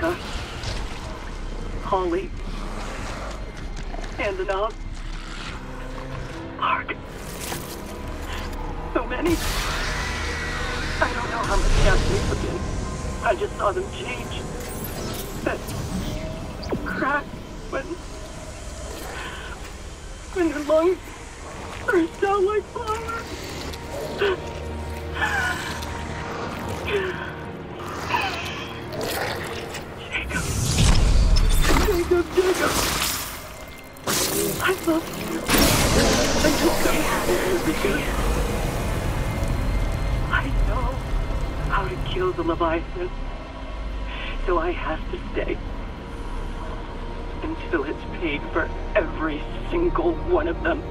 Hidaka. Holly. Andanov. Mark. So many. I don't know how many put in. I just saw them change. That crack when when their lungs burst out like flowers. I love you. Just so happy because I know how to kill the Leviathan. So I have to stay until it's paid for every single one of them.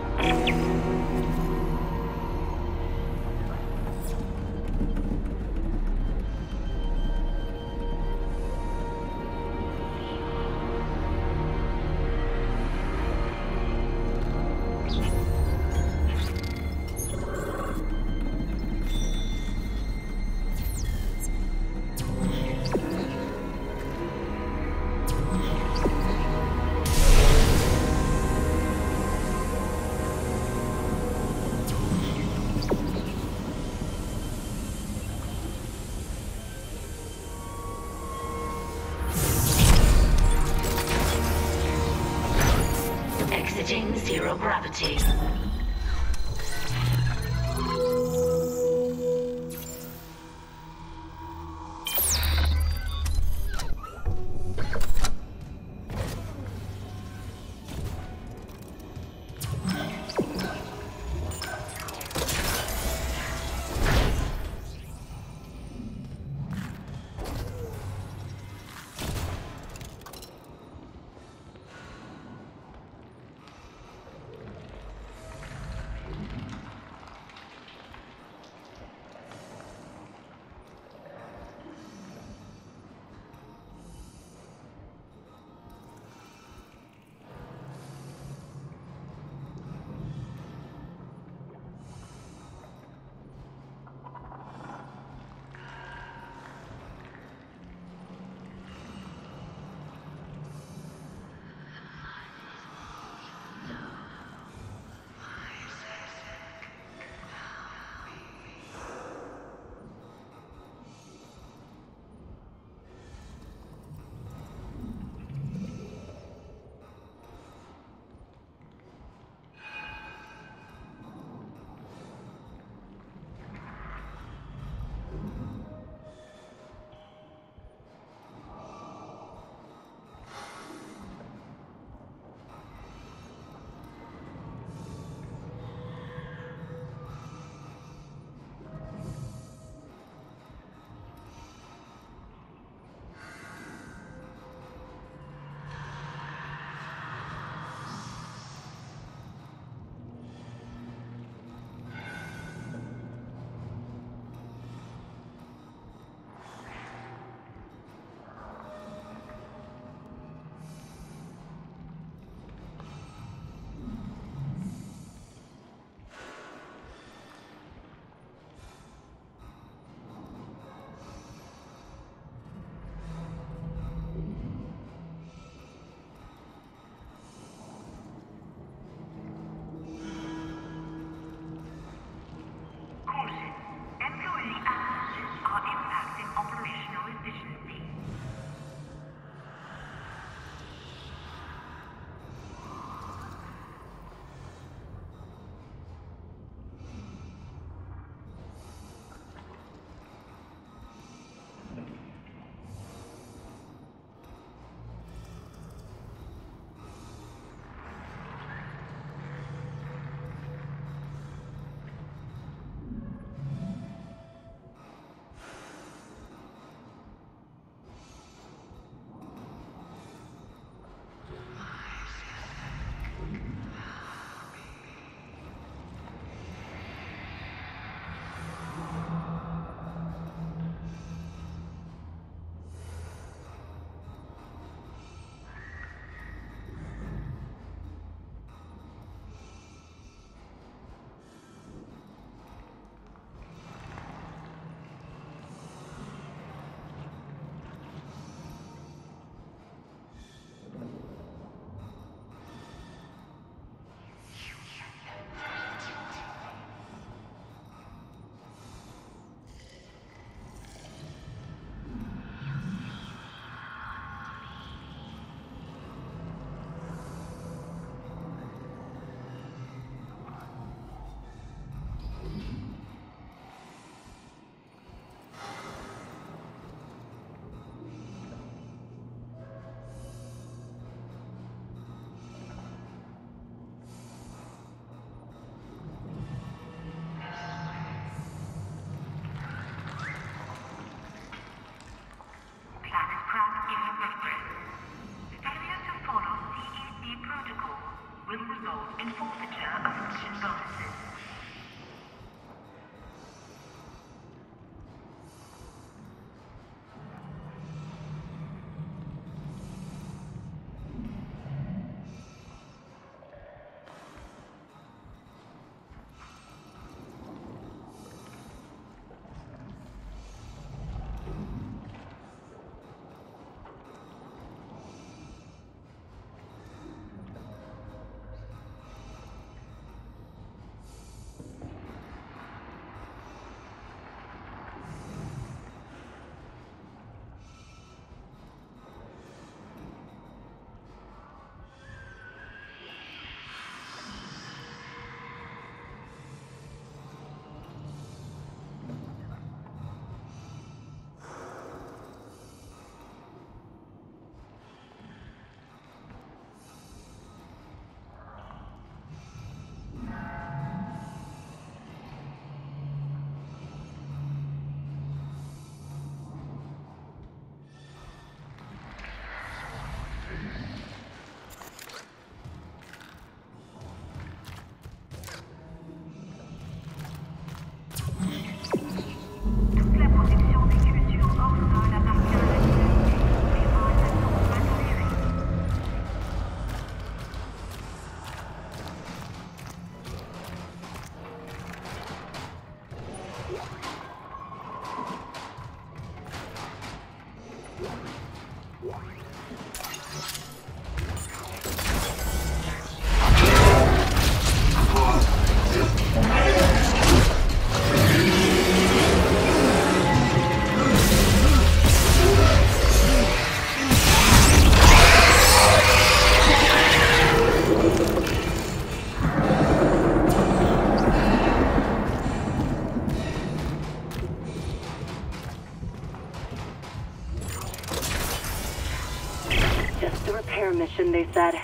A repair mission, they said.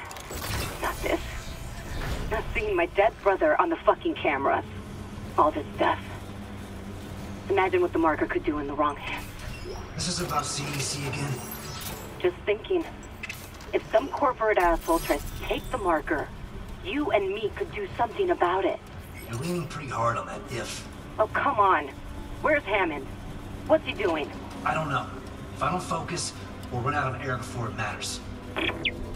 Not this. Not seeing my dead brother on the fucking cameras. All this death. Imagine what the marker could do in the wrong hands. This is about CEC again. Just thinking. If some corporate asshole tries to take the marker, you and me could do something about it. You're leaning pretty hard on that if. Oh, come on. Where's Hammond? What's he doing? I don't know. If I don't focus, we'll run out of air before it matters. Zero gravity.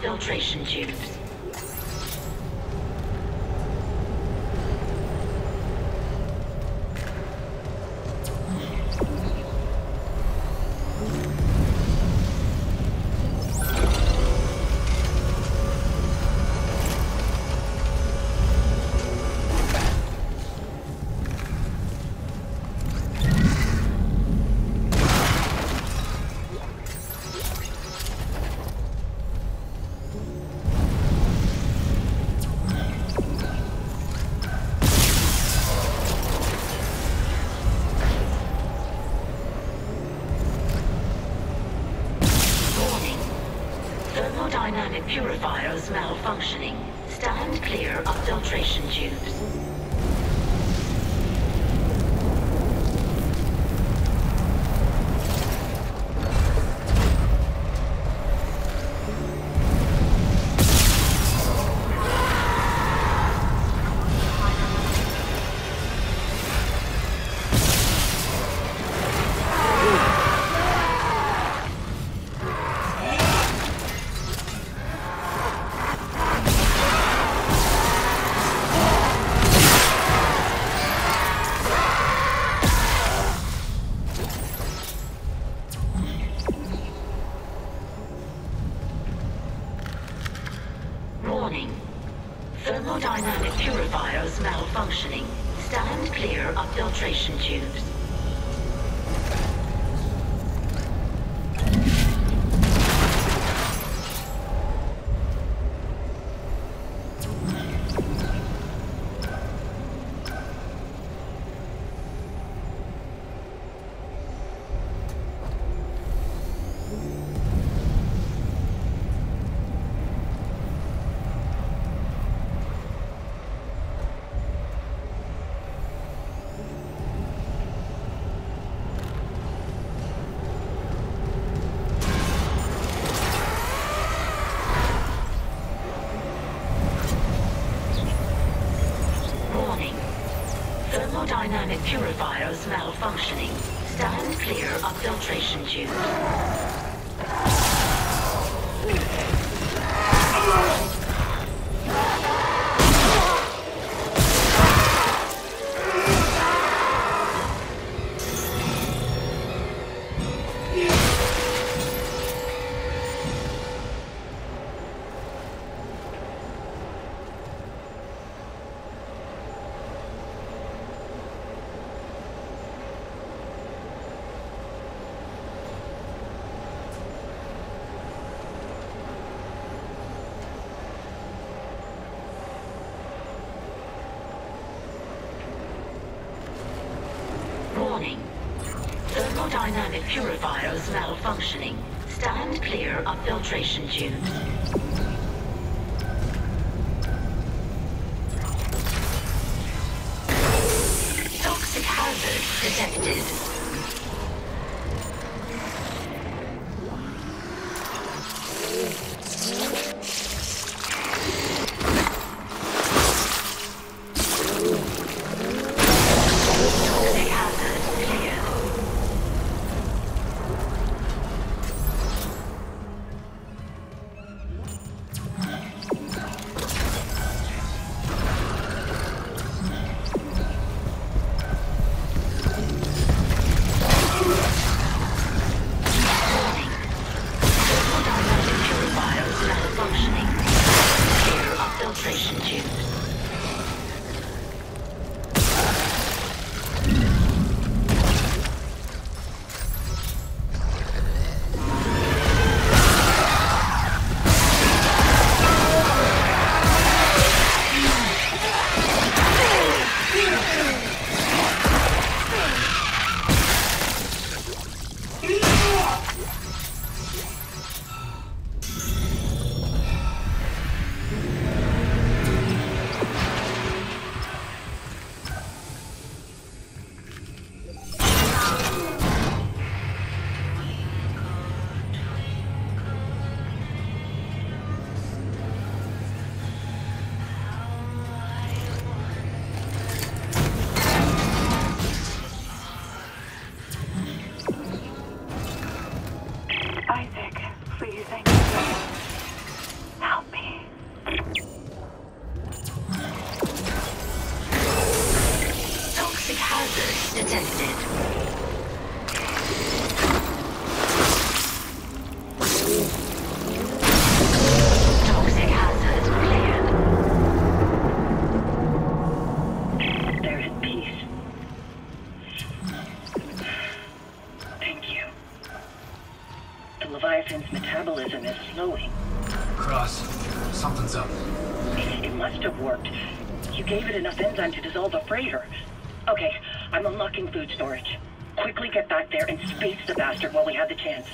Filtration tube. purifier is malfunctioning. malfunctioning. Stand clear of filtration tubes. clear of filtration tubes. eliminated. Metabolism is slowing. Cross. Something's up. It, it must have worked. You gave it enough enzyme to dissolve a freighter. Okay, I'm unlocking food storage. Quickly get back there and space the bastard while we have the chance.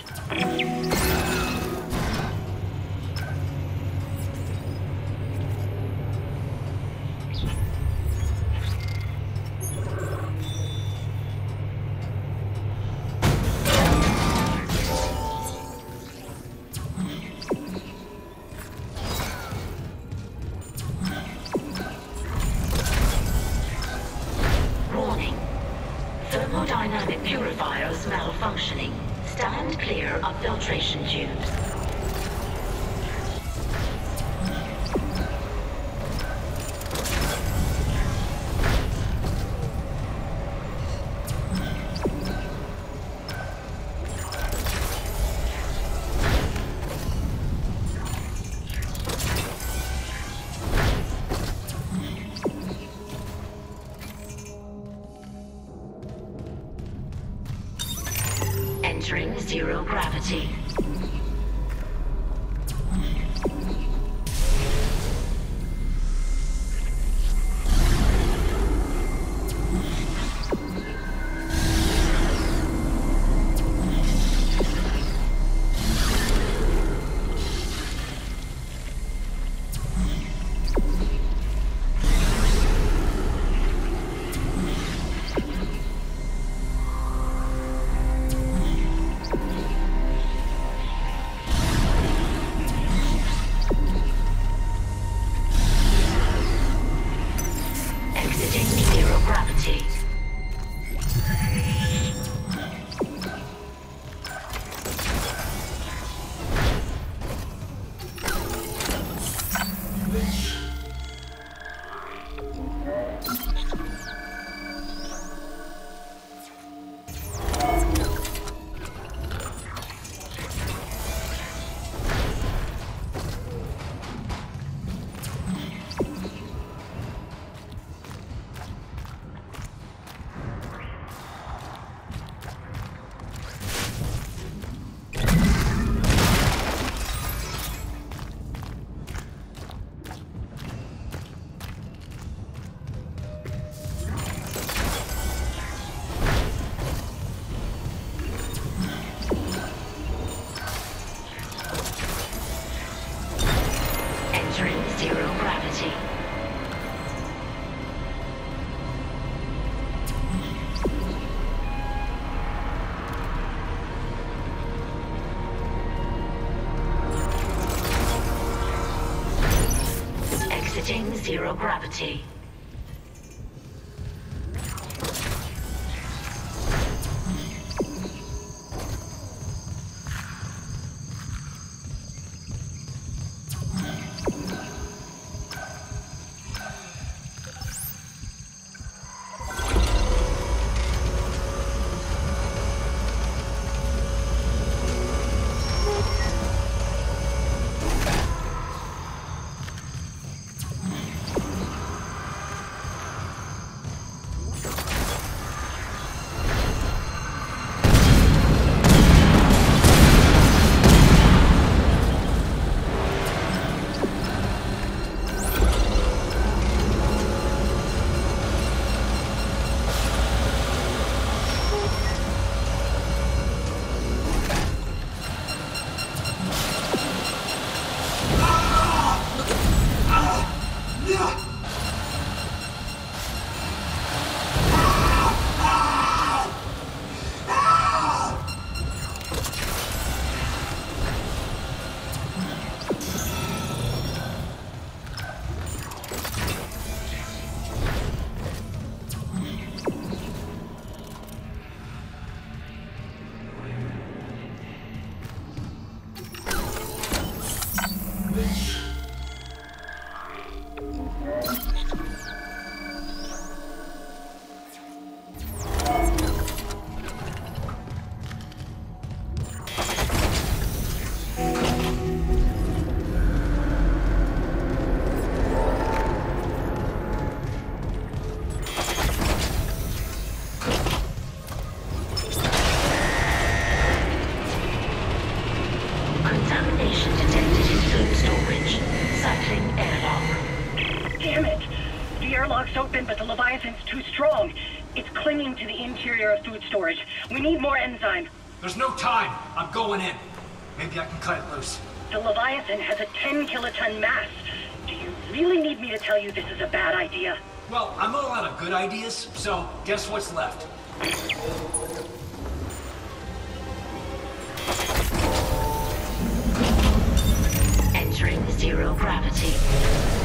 Zero gravity. Airlock's open, but the Leviathan's too strong. It's clinging to the interior of food storage. We need more enzyme. There's no time. I'm going in. Maybe I can cut it loose. The Leviathan has a 10 kiloton mass. Do you really need me to tell you this is a bad idea? Well, I'm all out of good ideas, so guess what's left? Entering zero gravity.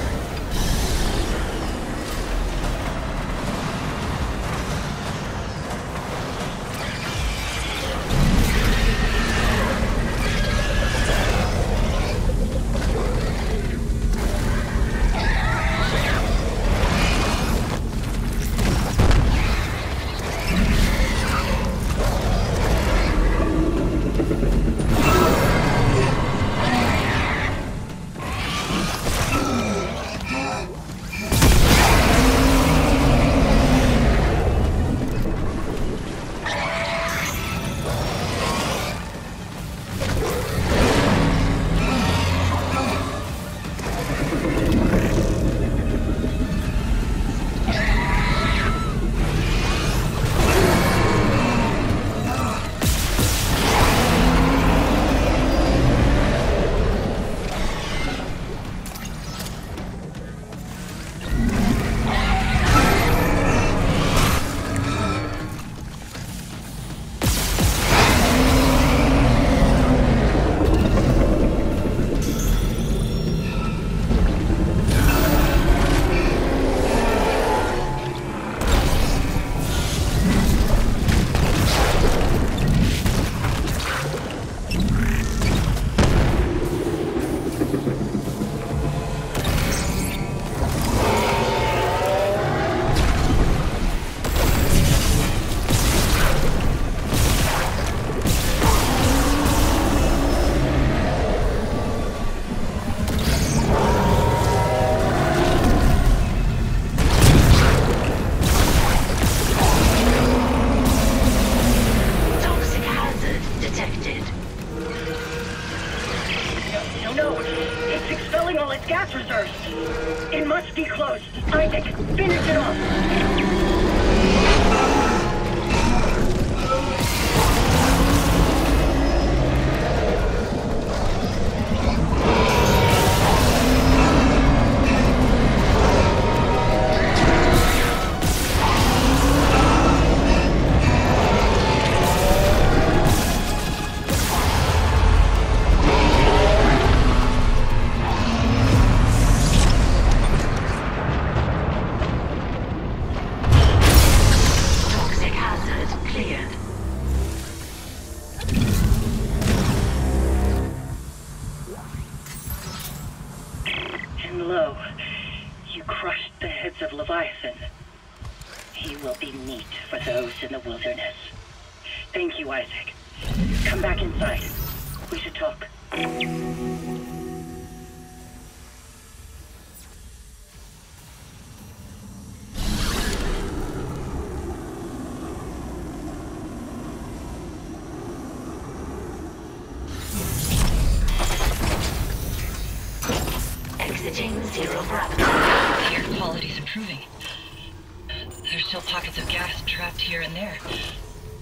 Trapped here and there.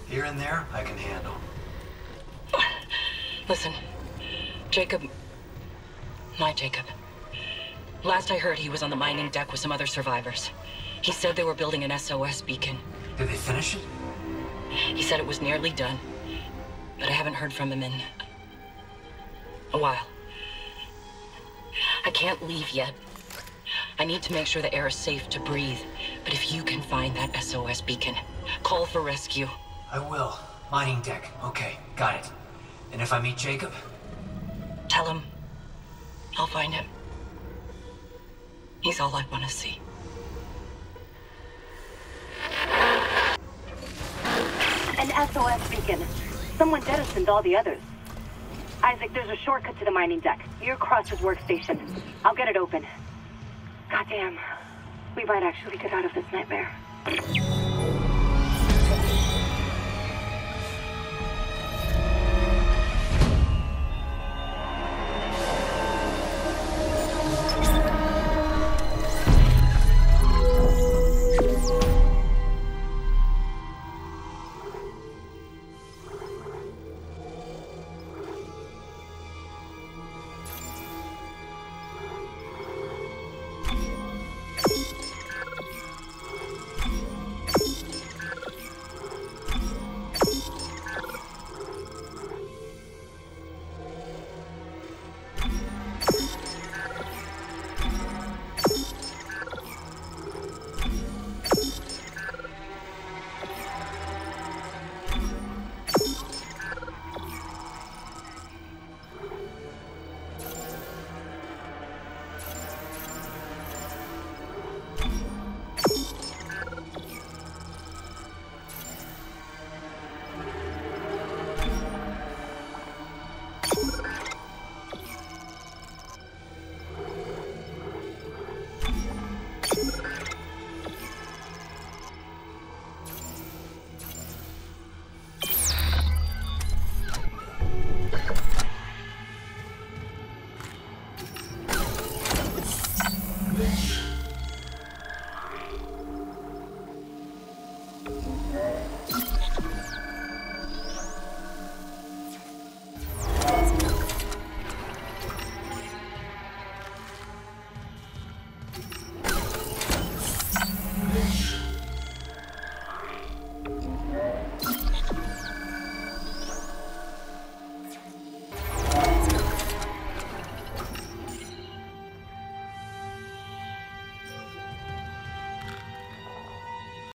Here and there, I can handle. Listen, Jacob. My Jacob. Last I heard, he was on the mining deck with some other survivors. He said they were building an SOS beacon. Did they finish it? He said it was nearly done, but I haven't heard from him in a while. I can't leave yet. I need to make sure the air is safe to breathe. But if you can find that SOS beacon, call for rescue. I will. Mining deck. Okay, got it. And if I meet Jacob? Tell him I'll find him. He's all I want to see. An SOS beacon. Someone jettisoned all the others. Isaac, there's a shortcut to the mining deck. Near Cross's workstation. I'll get it open. Goddamn. We might actually get out of this nightmare.